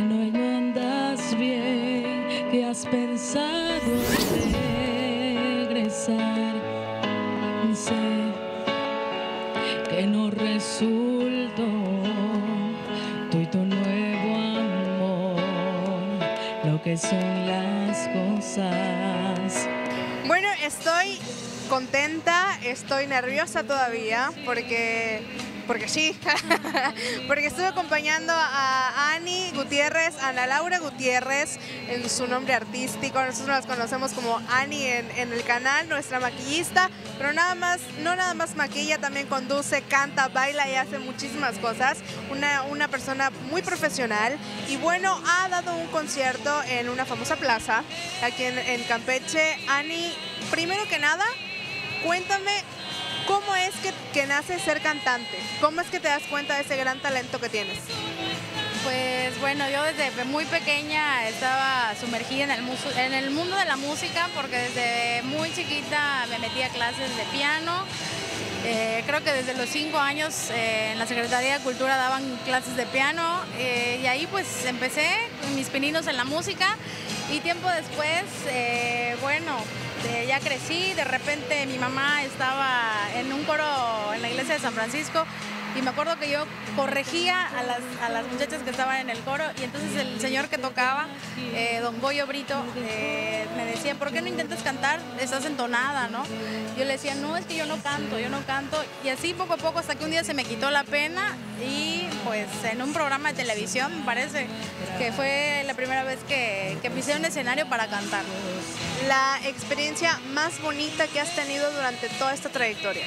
no andas bien, que has pensado regresar. Sé que no resultó tu y tu nuevo amor, lo que son las cosas. Bueno, estoy contenta, estoy nerviosa todavía porque porque sí, porque estuve acompañando a Ani Gutiérrez, Ana Laura Gutiérrez en su nombre artístico, nosotros las conocemos como Ani en, el canal, nuestra maquillista, pero nada más, no nada más maquilla, también conduce, canta, baila y hace muchísimas cosas, una, una persona muy profesional. Y bueno, ha dado un concierto en una famosa plaza aquí en, en Campeche. Ani, primero que nada, cuéntame ¿Cómo es que, que, nace ser cantante? ¿Cómo es que te das cuenta de ese gran talento que tienes? Pues bueno, yo desde muy pequeña estaba sumergida en el, mundo de la música porque desde muy chiquita me metí a clases de piano. Eh, creo que desde los cinco años eh, en la Secretaría de Cultura daban clases de piano eh, y ahí pues empecé mis pininos en la música y tiempo después, bueno, eh, ya crecí, de repente mi mamá estaba en un coro en la iglesia de San Francisco y me acuerdo que yo corregía a las, a las muchachas que estaban en el coro y entonces el señor que tocaba, eh, don Goyo Brito, eh, me decía, ¿por qué no intentas cantar? Estás entonada, ¿no? Yo le decía, no, es que yo no canto, yo no canto. Y así poco a poco hasta que un día se me quitó la pena y pues en un programa de televisión, me parece que fue la primera vez que, que pisé un escenario para cantar. La experiencia más bonita que has tenido durante toda esta trayectoria.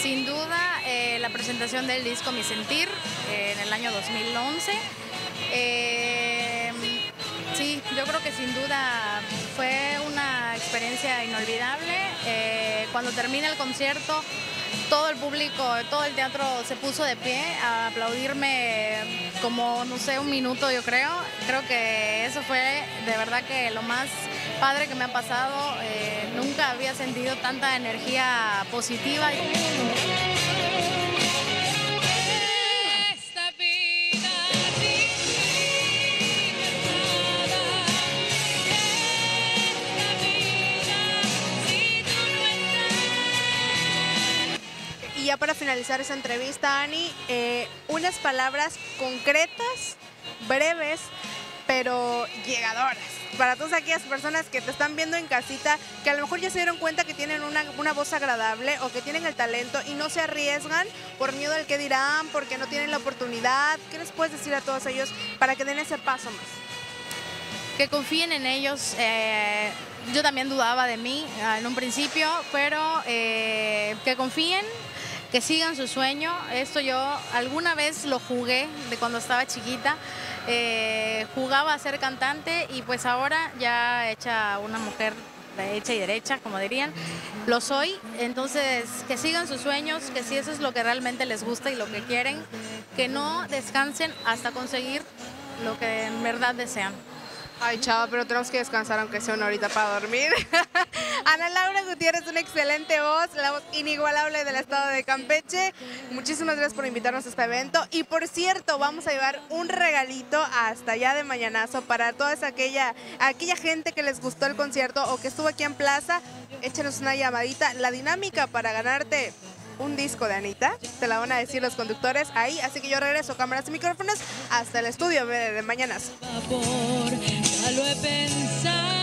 Sin duda, la presentación del disco Mi Sentir eh, en el año 2011. Eh, sí, yo creo que sin duda fue una experiencia inolvidable. cuando termina el concierto, todo el público, todo el teatro se puso de pie a aplaudirme como, no sé, un minuto yo creo. Creo que eso fue de verdad que lo más padre que me ha pasado. Eh, nunca había sentido tanta energía positiva. Para finalizar esa entrevista, Ani, eh, unas palabras concretas, breves, pero llegadoras. Para todas aquellas personas que te están viendo en casita, que a lo mejor ya se dieron cuenta que tienen una, una, voz agradable o que tienen el talento y no se arriesgan por miedo al que dirán, porque no tienen la oportunidad. ¿Qué les puedes decir a todos ellos para que den ese paso más? Que confíen en ellos. Eh, yo también dudaba de mí en un principio, pero eh, que confíen, que sigan su sueño. Esto yo alguna vez lo jugué de cuando estaba chiquita. Eh, jugaba a ser cantante y pues ahora ya hecha una mujer hecha y derecha, como dirían, lo soy. Entonces, que sigan sus sueños, que si eso es lo que realmente les gusta y lo que quieren, que no descansen hasta conseguir lo que en verdad desean. Ay, chava, pero tenemos que descansar aunque sea una horita para dormir. Ana Laura Gutiérrez, una excelente voz, la voz inigualable del estado de Campeche. Muchísimas gracias por invitarnos a este evento. Y por cierto, vamos a llevar un regalito hasta allá de mañanazo para toda esa, aquella, aquella gente que les gustó el concierto o que estuvo aquí en plaza. Échenos una llamadita. La dinámica para ganarte un disco de Anita, te la van a decir los conductores ahí, así que yo regreso cámaras y micrófonos hasta el estudio de, mañanas. Lo he pensado.